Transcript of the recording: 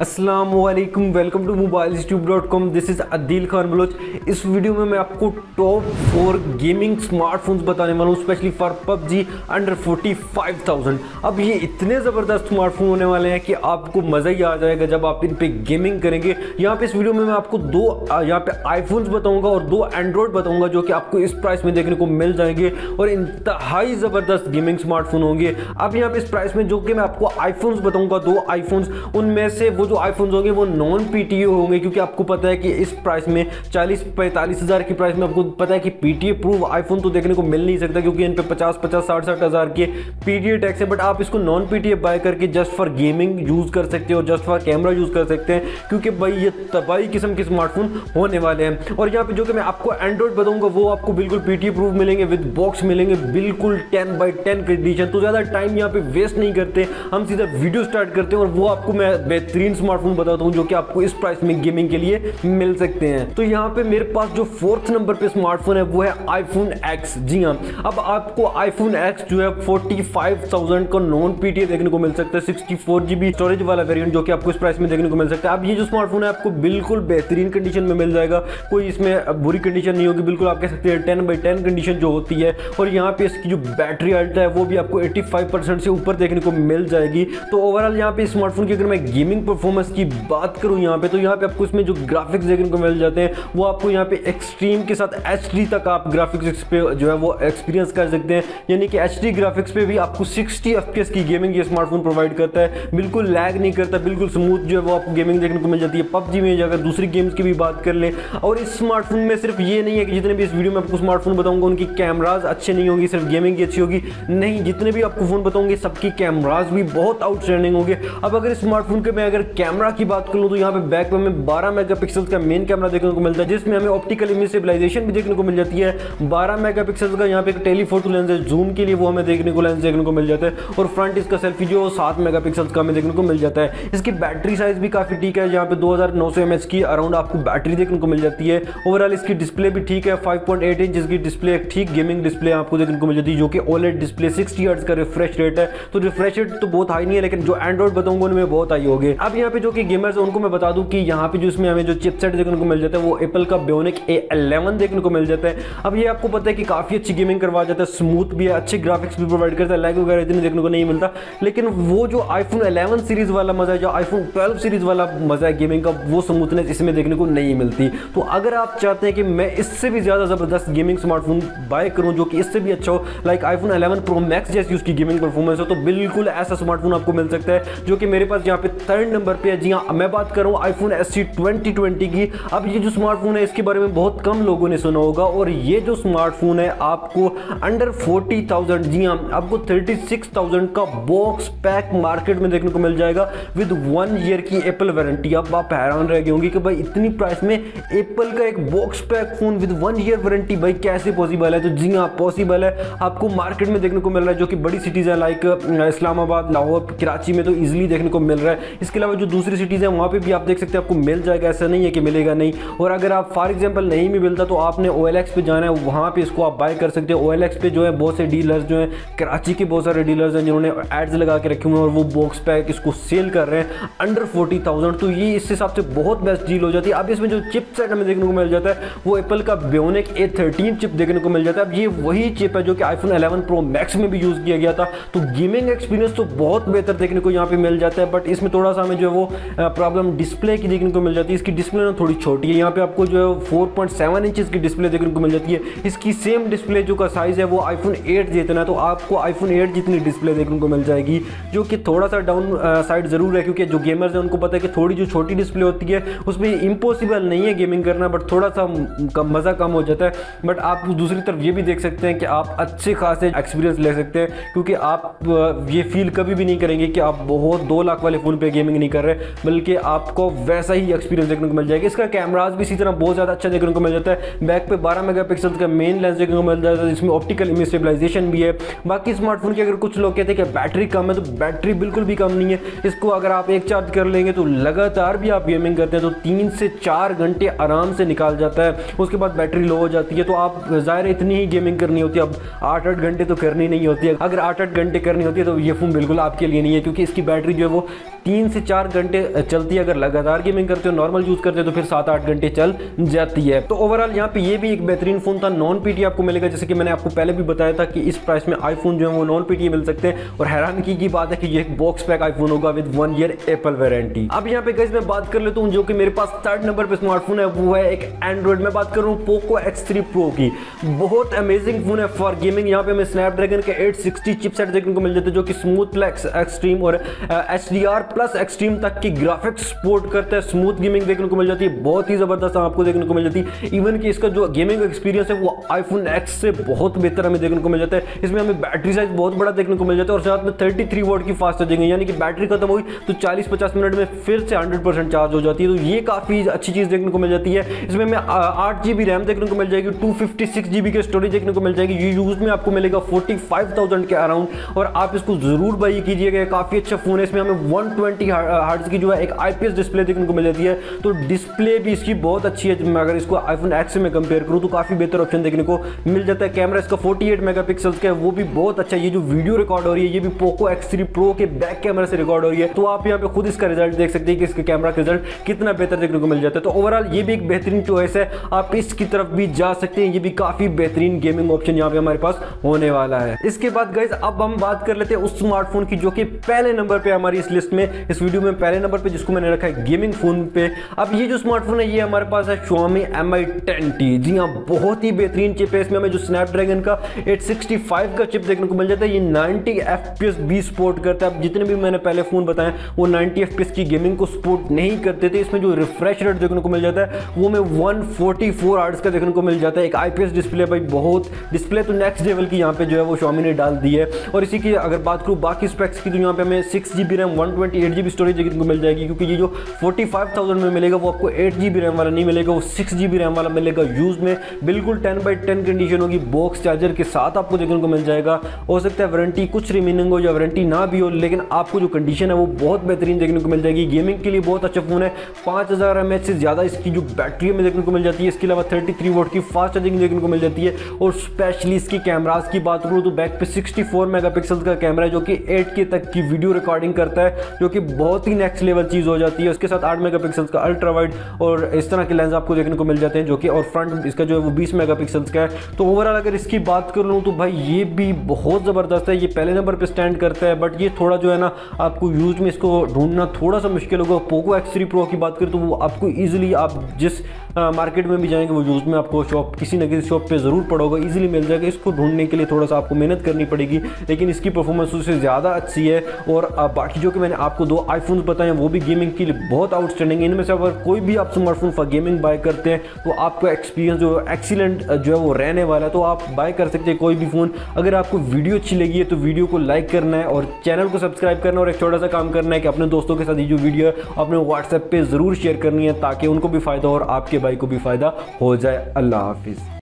अस्सलाम वालेकुम to mobile tube dot com this is Adeel Khan Baloch इस video में मैं आपको टॉप फोर गेमिंग स्मार्टफोन्स बताने वाला हूँ specially for PUBG under forty five thousand अब ये इतने ज़बरदस्त स्मार्टफ़ोन होने वाले हैं कि आपको मज़ा ही आ जाएगा जब आप इन पे गेमिंग करेंगे। यहाँ पे इस वीडियो में मैं आपको दो यहाँ पे आईफोन्स बताऊँगा और दो एंड्रॉयड बताऊँगा जो कि आपको इस प्राइस में देखने को मिल जाएँगे और इंतहाई ज़बरदस्त गेमिंग स्मार्टफ़ोन होंगे। अब यहाँ पे इस प्राइस में जो कि मैं आपको आईफोन्स बताऊँगा, दो आईफोन्स उनमें से वो जो आईफोन होंगे वो नॉन पी होंगे, क्योंकि आपको पता है कि इस प्राइस में चालीस, पैंतालीस हज़ार की प्राइस में आपको पता है कि पी प्रूफ आईफोन तो देखने को मिल नहीं सकता, क्योंकि इन पे पचास पचास, साठ साठ हज़ार के पी टैक्स है। बट आप इसको नॉन पीटीए बाय करके जस्ट फॉर गेमिंग यूज़ कर सकते हो जस्ट फॉर कैमरा यूज़ कर सकते हैं, क्योंकि भाई ये तबाही किस्म के स्मार्टफ़ोन होने वाले हैं। और यहाँ पे जो कि मैं आपको एंड्रॉइड बताऊँगा, वो आपको बिल्कुल पी प्रूफ मिलेंगे विद बॉक्स मिलेंगे, बिल्कुल टेन बाई टेन कंडीशन तो ज़्यादा टाइम यहाँ पे वेस्ट नहीं करते, हम सीधा वीडियो स्टार्ट करते हैं और वो आपको मैं बेहतरीन स्मार्टफ़ोन बताता हूँ जो कि आपको इस प्राइस में गेमिंग के लिए मिल सकते हैं। तो यहाँ पे मेरे पास जो फोर्थ नंबर पे स्मार्टफ़ोन है, वो है आईफोन एक्स जी हाँ अब आपको आईफोन एक्स जो है फोर्टी फाइव का नॉन पीटीए देखने को मिल सकता है सिक्सटी स्टोरेज वाला वेरियंट जो कि आपको इस प्राइस में देखने को मिल सकता है। अब ये जो स्मार्टफ़ोन है, आपको बिल्कुल बेहतरीन कंडीशन में मिल जाएगा। कोई इसमें बुरी कंडीशन नहीं होगी, बिल्कुल आप कह सकते हैं टेन बाई टेन कंडीशन जो होती है। और यहाँ पे इसकी जो बैटरी अल्ट है, वो भी आपको एट्टी से ऊपर देखने को मिल जाएगी। तो ओवरऑल यहाँ पे स्मार्टफ़ोन की अगर मैं गेमिंग परफॉर्मेंस की बात करूँ यहाँ पे तो यहाँ पे आपको इसमें जो ग्राफिक्स देखने को मिल जाते हैं, वो आपको यहाँ पे एक्सट्रीम के साथ एचडी तक आप ग्राफिक्स जो है वो एक्सपीरियंस कर सकते हैं। यानी कि एचडी ग्राफिक्स पे भी आपको 60 एफ़ की गेमिंग ये स्मार्टफ़ोन प्रोवाइड करता है। बिल्कुल लैग नहीं करता, बिल्कुल स्मूथ जो है वो आपको गेमिंग देखने को मिल जाती है। पबजी में अगर दूसरी गेम्स की भी बात कर ले, और इस स्मार्टफ़ोन में सिर्फ़ ये नहीं है कि जितने भी इस वीडियो में आपको स्मार्टफ़ोन बताऊँगा, उनकी कैमराज अच्छे नहीं होंगी, सिर्फ़ गेमिंग की अच्छी होगी। नहीं, जितने भी आपको फ़ोन बताऊँगे, सबकी कैमराज भी बहुत आउटस्टैंडिंग होंगे। अब अगर स्मार्टफ़ोन के मैं अगर कैमरा की बात करूँ तो यहाँ पे बैक में हमें 12 मेगापिक्सल का मेन कैमरा देखने को मिलता है, जिसमें हमें ऑप्टिकल इमेज भी देखने को मिल जाती है। 12 मेगापिक्सल का यहाँ पे एक टेलीफोटो लेंस है जूम के लिए वो हमें देखने को लेंस देखने को मिल जाता है। और फ्रंट इसका सेल्फी जो सात मेगा का हमें देखने को मिल जाता है। इसकी बैटरी साइज़ भी काफ़ी ठीक है, यहाँ पे दो हज़ार की अराउंड आपको बैटरी देखने को मिल जाती है। ओवरऑल इसकी डिस्प्ले भी ठीक है फाइव इंच इसकी डिस्प्ले एक ठीक गेमिंग डिस्प्ले आपको देखने को मिल जाती है, जो कि ओलेड डिस्प्ले सिक्सटी हर्ट्ज का रिफ्रेश रेट है। तो रिफ्रेश रेट तो बहुत हाई नहीं है, लेकिन जो एंड्रॉइड बताऊँगा, उनमें बहुत हाई हो गए अब यहाँ पे जो कि गेमर्स उनको मैं बता दूँ कि यहाँ पे जो इसमें हमें जो चिपसेट देखने को मिल जाता है, वो एप्पल का ब्योनिक ए एलेवन देखने को मिल जाता है। अब ये आपको पता है कि काफ़ी अच्छी गेमिंग करवा जाता है स्मूथ भी है, अच्छे ग्राफिक्स भी प्रोवाइड करता है लाइक वगैरह इतने देखने को नहीं मिलता। लेकिन वो जो आईफोन एलेवन सीरीज़ वाला मज़ा है, जो आईफोन ट्वेल्व सीरीज़ वाला मज़ा है गेमिंग का, वो स्मूथनेस इसमें देखने को नहीं मिलती। तो अगर आप चाहते हैं कि मैं इससे भी ज़्यादा ज़बरदस्त गेमिंग स्मार्टफ़ोन बाय करूँ, जो कि इससे भी अच्छा हो like iPhone eleven pro max जैसी उसकी गेमिंग परफॉर्मेंस हो तो बिल्कुल ऐसा स्मार्टफ़ोन आपको मिल सकता है, जो कि मेरे पास यहाँ पे थर्ड नंबर पे है। जी हाँ मैं बात कर रहा हूँ आईफोन एस सी की। अब ये जो स्मार्टफ़ोन है, इसके बारे में बहुत कम लोगों ने सुना होगा। और ये जो स्मार्टफ़ोन है, आपको अंडर फोर्टी थाउज़ेंड जी हाँ आपको थर्टी सिक्स थाउज़ेंड का बॉक्स पैक मार्केट में देखने को मिल जाएगा। विद वन ईयर की एप्पल वारंटी अब आप हैरान रह गए होंगे कि भाई, इतनी प्राइस में एप्पल का एक box pack phone with one year warranty भाई, कैसे पॉसिबल है? तो जी हाँ पॉसिबल है। आपको मार्केट में देखने को मिल रहा है, जो कि बड़ी सिटीज़ है लाइक इस्लामाबाद, लाहौर, कराची में तो ईजिली देखने को मिल रहा है। इसके अलावा जो दूसरी सिटीज़ है, वहाँ पे भी आप देख सकते हैं, आपको मिल जाएगा। ऐसा नहीं है कि मिलेगा नहीं। और अगर आप फॉर एग्ज़ाम्पल नहीं भी मिलता तो आपने OLX पे जाना है, वहाँ पे इसको आप बाय कर सकते हो। ओ पे जो है, बहुत से डीलर्स जो है, कराची के बहुत सारे डीलर्स हैं, जिन्होंने एड्स लगा के रखे हुए हैं, और वो बॉक्स पैक इसको सेल कर रहे हैं अंडर फोर्टी तो ये इस हिसाब से बहुत बेस्ट डील हो जाती है। अब इसमें जो चिप सेट हमें देखने को मिल जाता है, वो एप्पल का ब्योनिक ए थर्टीन चिप देखने को मिल जाता है। अब ये वही चिप है जो कि आईफोन 11 प्रो मैक्स में भी यूज़ किया गया था। तो गेमिंग एक्सपीरियंस तो बहुत बेहतर देखने को यहाँ पे मिल जाता है। बट इसमें थोड़ा सा हमें है वो प्रॉब्लम डिस्प्ले की देखने को मिल जाती है। इसकी डिस्प्ले ना थोड़ी छोटी है। यहाँ पे आपको जो है फोर पॉइंट सेवन इंचज़ की डिस्प्ले देखने को मिल जाती है। इसकी सेम डिस्प्ले जो का साइज़ है वो आईफोन एट जितना है तो आपको आईफोन एट जितनी डिस्प्ले देखने को मिल जाएगी, जो कि थोड़ा सा डाउन साइड ज़रूर है, क्योंकि जो गेमर्स हैं, उनको पता है कि थोड़ी जो छोटी डिस्प्ले होती है, उसमें इम्पॉसिबल नहीं है गेमिंग करना बट थोड़ा सा कम, मज़ा कम हो जाता है। बट आप दूसरी तरफ़ ये भी देख सकते हैं कि आप अच्छे खासे एक्सपीरियंस ले सकते हैं, क्योंकि आप ये फील कभी भी नहीं करेंगे कि आप बहुत दो लाख वाले फ़ोन पे गेमिंग नहीं कर रहे बल्कि आपको वैसा ही एक्सपीरियंस देखने को मिल जाएगा। इसका कैमराज भी इसी तरह बहुत ज़्यादा अच्छा देखने को मिल जाता है। बैक पे 12 मेगापिक्सल का मेन लेंस देखने को मिल जाता है, जिसमें ऑप्टिकल इमेज स्टेबलाइजेशन भी है। बाकी स्मार्टफ़ोन की अगर कुछ लोग कहते हैं कि बैटरी कम है तो बैटरी बिल्कुल भी कम नहीं है। इसको अगर आप एक चार्ज कर लेंगे तो लगातार भी आप गेमिंग करते हैं तो तीन से चार घंटे आराम से निकाल जाता है। उसके बाद बैटरी लो हो जाती है तो आप ज़ाहिर इतनी ही गेमिंग करनी होती है। अब आठ आठ घंटे तो करनी नहीं होती है। अगर आठ आठ घंटे करनी होती है तो ये फ़ोन बिल्कुल आपके लिए नहीं है, क्योंकि इसकी बैटरी जो है वो तीन से चार घंटे चलती है। अगर लगातार गेमिंग करते हो, नॉर्मल यूज़ करते हो तो फिर सात आठ घंटे चल जाती है। तो ओवरऑल यहाँ पे ये भी एक बेहतरीन फ़ोन था। नॉन पीटी आपको मिलेगा। जैसे कि मैंने आपको पहले भी बताया था कि इस प्राइस में आईफोन जो है, वो नॉन पीटी मिल सकते हैं। और हैरानगी की बात है कि ये एक बॉक्स पैक आईफोन होगा with one year Apple warranty अब यहाँ पे गैस मैं बात कर लेता हूँ, जो कि मेरे पास थर्ड नंबर पे स्मार्टफ़ोन है, वो है एक एंड्रॉइड में बात कर रहा हूँ पोको X3 Pro की। बहुत अमेजिंग फ़ोन है फॉर गेमिंग यहाँ पे हमें स्नैपड्रैगन के 860 चिपसेट देखने को मिल जाते हैं, जो कि स्मूथ प्लस एक्सट्रीम और H D R plus extreme तक की ग्राफिक्स सपोर्ट करता है स्मूथ गेमिंग देखने को मिल जाती है, बहुत ही ज़बरदस्त आपको देखने को मिल जाती है। इवन कि इसका जो गेमिंग एक्सपीरियंस है, वो आईफोन एक्स से बहुत बेहतर हमें देखने को मिल जाता है। इसमें हमें बैटरी साइज़ बहुत बड़ा देखने को मिल जाता है और साथ में थर्टी थ्री वोट की फास्ट चार्जिंग है, यानी कि बैटरी खत्म हुई तो चालीस पचास मिनट में फिर से हंड्रेड चार्ज हो जाती है। तो ये काफ़ी अच्छी चीज़ देखने को मिल जाती है। इसमें हमें आठ जी रैम देखने को मिल जाएगी टू फिफ्टी सिक्स जीबी की स्टोरेज देखने को मिल जाएगी। ये यूज़ में आपको मिलेगा फोर्टी फाइव थाउज़ेंड के अराउंड और आप इसको ज़रूर बाई कीजिएगा काफ़ी अच्छा फ़ोन है। इसमें हमें वन ट्वेंटी हार्ट्स की जो है एक आईपीएस डिस्प्ले देखने को मिल जाती है। तो डिस्प्ले भी इसकी बहुत अच्छी है। मैं अगर इसको आईफोन एक्स मैं कंपेयर करूँ तो काफ़ी बेहतर ऑप्शन देखने को मिल जाता है। कैमरा इसका 48 मेगापिक्सल्स का वो भी बहुत अच्छा ये जो वीडियो रिकॉर्ड हो रही है, ये भी पोको X3 Pro के बैक कैमरा से रिकॉर्ड हो रही है। तो आप यहाँ पे खुद इसका रिज़ल्ट देख सकते हैं कि इसके कैमरा का रिज़ल्ट कितना बेहतर देखने को मिल जाता है। तो ओवरऑल ये भी एक बेहतरीन चॉइस है। आप इसकी तरफ़ भी जा सकते हैं। ये भी काफ़ी बेहतरीन गेमिंग ऑप्शन यहाँ पे हमारे पास होने वाला है। इसके बाद गाइज़ अब हम बात कर लेते हैं उस स्मार्टफ़ोन की, जो कि पहले नंबर पे हमारी इस लिस्ट में इस वीडियो में पहले नंबर पे जिसको मैंने रखा है गेमिंग फ़ोन पे। अब ये जो स्मार्टफ़ोन है, ये हमारे पास है Xiaomi Mi 10T जी हाँ बहुत ही बेहतरीन चिप है इसमें हमें जो स्नैपड्रैगन का 865 का चिप देखने को मिल जाता है, ये 90 FPS भी सपोर्ट करता है। अब जितने भी मैंने पहले फ़ोन बताए, वो 90 FPS की गेमिंग को सपोर्ट नहीं करते थे। इसमें जो रिफ्रेश रेट देखने को मिल जाता है, वो में 144 फोर आर्ट्स का देखने को मिल जाता है। एक आई पी एस डिस्प्ले भाई, बहुत डिस्प्ले तो नेक्स्ट लेवल की यहाँ पे जो है वो शॉमी ने डाल दी है। और इसी की अगर बात करूँ बाकी स्पेक्स की तो यहाँ पे हमें six G B RAM one twenty eight G storage को मिल जाएगी, क्योंकि ये जो फोर्टी फाइव थाउज़ेंड में मिलेगा, वो आपको एट जी बी रैम वाला नहीं मिलेगा, वो सिक्स जी बी रैम वाला मिलेगा यूज़ में। बिल्कुल टेन बाई टेन कंडीशन होगी बॉक्स चार्जर के साथ आपको देखने को मिल जाएगा। हो सकता है वारंटी कुछ रिमेनिंग हो या वारंटी ना भी हो, लेकिन आपको जो कंडीशन है, वो बहुत बेहतरीन देखने को मिल जाएगी। गेमिंग के लिए बहुत अच्छा फ़ोन है। पाँच हज़ार से ज़्यादा इसकी जो बैटरी में देखने को मिल जाती है, इसके अलावा थर्टी थ्री की फास्ट चार्जिंग देखने को मिल जाती है। और स्पेशली इसकी कैमराज की बात करूँ तो बैक पे सिक्सटी फोर का कैमरा है, जो कि एट के तक की वीडियो रिकॉर्डिंग करता है, जो कि बहुत ही नेक्स्ट लेवल चीज़ हो जाती है। उसके साथ आठ मेगा का अल्ट्रा वाइड और इस तरह के लेंस आपको देखने को मिल जाते हैं जो कि और फ्रंट इसका जो है वो बीस मेगा का है। तो ओवरऑल अगर इसकी बात कर लूँ तो भाई ये भी बहुत ज़बरदस्त है। ये पहले नंबर पर स्टैंड करता है बट ये थोड़ा जो है ना आपको यूज़ में इसको ढूंढना थोड़ा सा मुश्किल होगा। पोको एक्स थ्री प्रो की बात करें तो वो आपको ईजिली आप जिस मार्केट में भी जाएँगे वो यूज़ में आपको शॉप किसी न किसी शॉप पे ज़रूर पड़ोगा इजीली मिल जाएगा। इसको ढूँढने के लिए थोड़ा सा आपको मेहनत करनी पड़ेगी, लेकिन इसकी परफॉर्मेंस उससे ज़्यादा अच्छी है। और बाकी जो कि मैंने आपको दो आईफोन बताए, वो भी गेमिंग के लिए बहुत आउटस्टैंडिंग इनमें से अगर कोई भी आप स्मार्टफ़ोन फॉर गेमिंग बाय करते हैं तो आपका एक्सपीरियंस जो एक्सीलेंट जो है वो रहने वाला है। तो आप बाय कर सकते हैं कोई भी फ़ोन अगर आपको वीडियो अच्छी लगी है तो वीडियो को लाइक करना है और चैनल को सब्सक्राइब करना है और एक छोटा सा काम करना है कि अपने दोस्तों के साथ ये जो वीडियो है, अपने व्हाट्सएप पर ज़रूर शेयर करनी है, ताकि उनको भी फ़ायदा हो और आपके भाई को भी फ़ायदा हो जाए। अल्लाह हाफिज़।